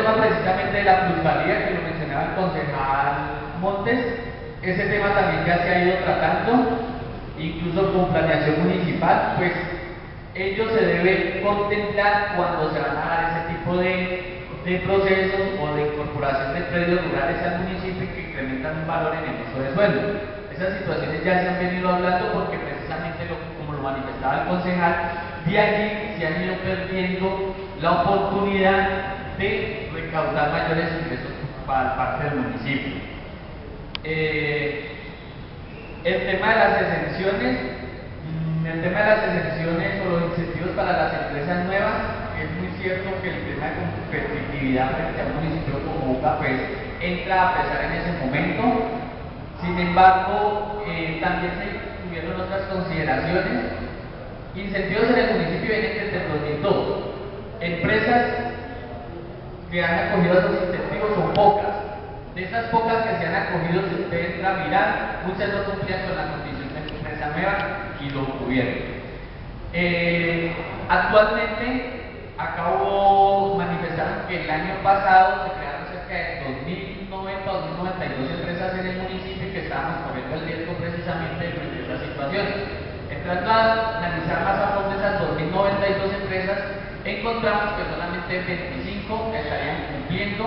Tema precisamente de la plusvalía que lo mencionaba el concejal Montes, ese tema también ya se ha ido tratando, incluso con planeación municipal, pues ellos se deben contemplar cuando se van a dar ese tipo de, de procesos o de incorporación de predios rurales al municipio que incrementan un valor en el uso de suelo. Esas situaciones ya se han venido hablando porque precisamente como lo manifestaba el concejal, de allí se han ido perdiendo la oportunidad de recaudar mayores ingresos para parte del municipio. Eh, el tema de las exenciones, mm, el tema de las exenciones o los incentivos para las empresas nuevas, es muy cierto que el tema de competitividad frente a un municipio como Buca pues entra a pesar en ese momento. Sin embargo, eh, también se tuvieron otras consideraciones. Incentivos en el municipio vienen desde el 2002. Que han acogido esos incentivos son pocas. De esas pocas que se han acogido, si usted entra a mirar, muchas no cumplían con la condición de empresa nueva y lo tuvieron. Eh, actualmente, acabo manifestaron que el año pasado se crearon cerca de 2.090 o 2.092 empresas en el municipio que estábamos corriendo el riesgo precisamente de esa situación. A analizar más a fondo esas 2.092 empresas, encontramos que solamente 25 estarían cumpliendo,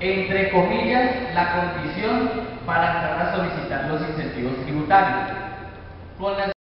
entre comillas, la condición para entrar a solicitar los incentivos tributarios. Con